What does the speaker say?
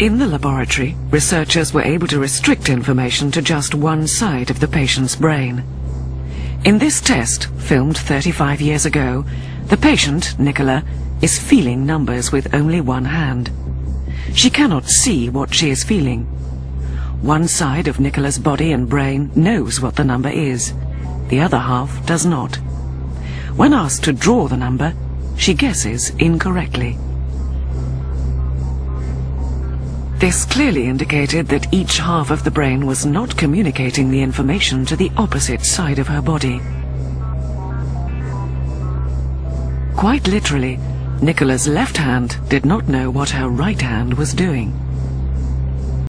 In the laboratory, researchers were able to restrict information to just one side of the patient's brain. In this test, filmed 35 years ago, the patient, Nicola, is feeling numbers with only one hand. She cannot see what she is feeling. One side of Nicola's body and brain knows what the number is. The other half does not. When asked to draw the number, she guesses incorrectly. This clearly indicated that each half of the brain was not communicating the information to the opposite side of her body. Quite literally, Nicola's left hand did not know what her right hand was doing.